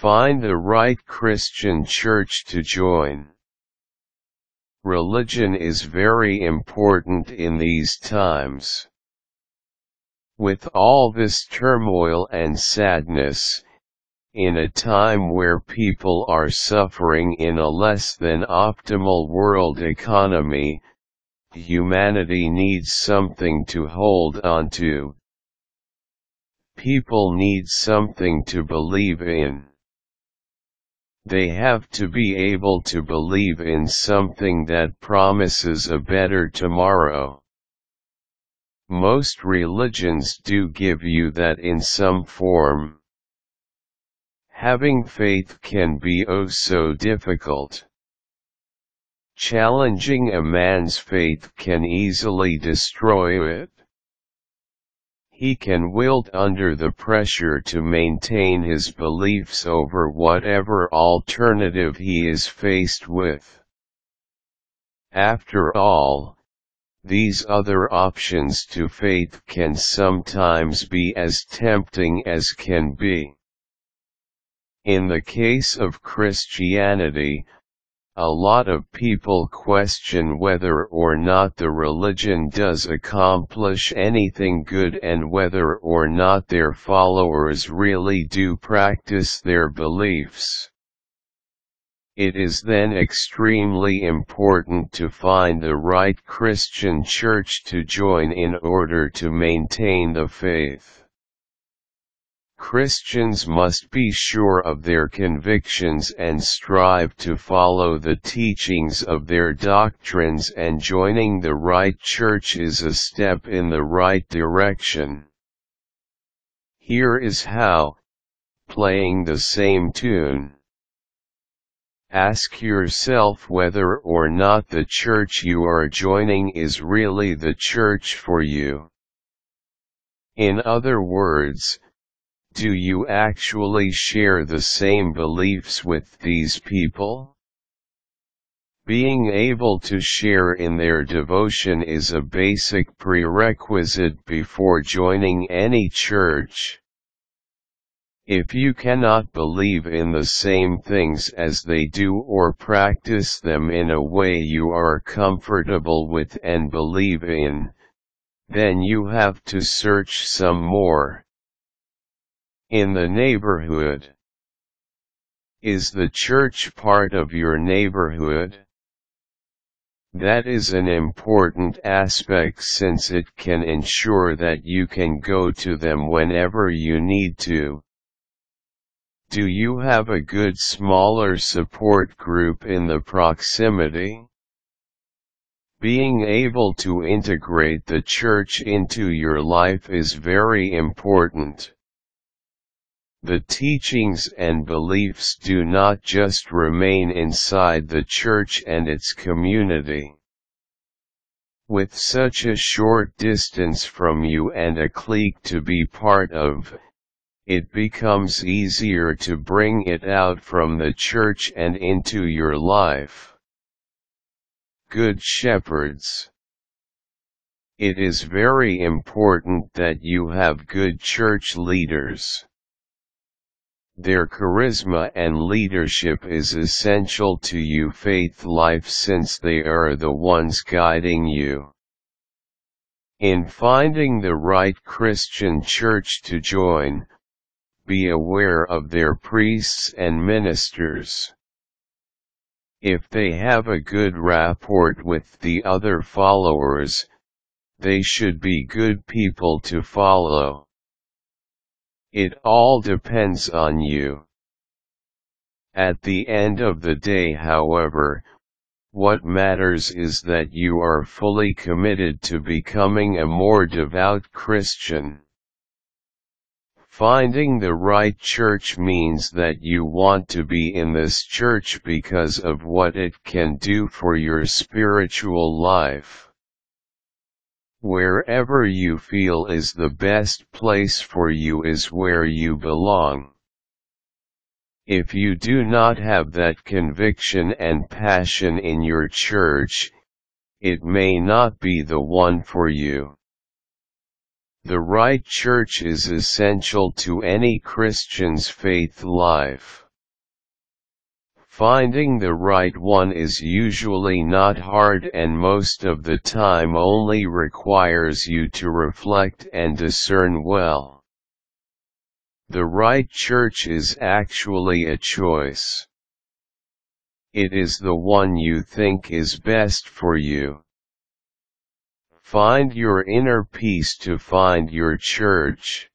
Find the right Christian church to join. Religion is very important in these times. With all this turmoil and sadness, in a time where people are suffering in a less than optimal world economy, humanity needs something to hold on to. People need something to believe in. They have to be able to believe in something that promises a better tomorrow. Most religions do give you that in some form. Having faith can be oh so difficult. Challenging a man's faith can easily destroy it. He can wilt under the pressure to maintain his beliefs over whatever alternative he is faced with. After all, these other options to faith can sometimes be as tempting as can be. In the case of Christianity, a lot of people question whether or not the religion does accomplish anything good and whether or not their followers really do practice their beliefs. It is then extremely important to find the right Christian church to join in order to maintain the faith. Christians must be sure of their convictions and strive to follow the teachings of their doctrines and joining the right church is a step in the right direction. Here is how, playing the same tune. Ask yourself whether or not the church you are joining is really the church for you. In other words, do you actually share the same beliefs with these people? Being able to share in their devotion is a basic prerequisite before joining any church. If you cannot believe in the same things as they do or practice them in a way you are comfortable with and believe in, then you have to search some more. In the neighborhood. Is the church part of your neighborhood? That is an important aspect since it can ensure that you can go to them whenever you need to. Do you have a good smaller support group in the proximity? Being able to integrate the church into your life is very important. The teachings and beliefs do not just remain inside the church and its community. With such a short distance from you and a clique to be part of, it becomes easier to bring it out from the church and into your life. Good Shepherds It is very important that you have good church leaders. Their charisma and leadership is essential to your faith life since they are the ones guiding you. In finding the right Christian church to join, be aware of their priests and ministers. If they have a good rapport with the other followers, they should be good people to follow. It all depends on you. At the end of the day however, what matters is that you are fully committed to becoming a more devout Christian. Finding the right church means that you want to be in this church because of what it can do for your spiritual life. Wherever you feel is the best place for you is where you belong. If you do not have that conviction and passion in your church, it may not be the one for you. The right church is essential to any Christian's faith life. Finding the right one is usually not hard and most of the time only requires you to reflect and discern well. The right church is actually a choice. It is the one you think is best for you. Find your inner peace to find your church.